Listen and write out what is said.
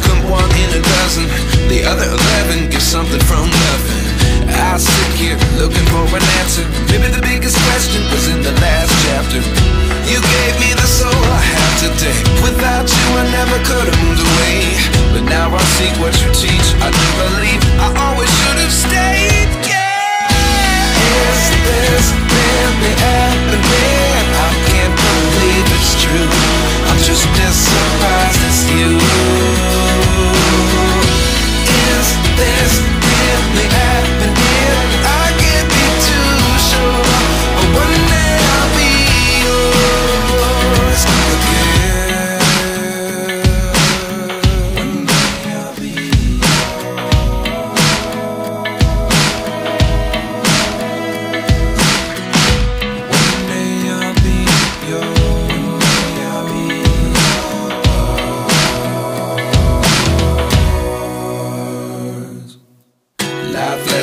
come one in a dozen. The other eleven give something from nothing. I sit here looking for an answer. Maybe the biggest question was in the last chapter. You gave me the soul I. Without you, I never could have moved away. But now I see what you teach. I do this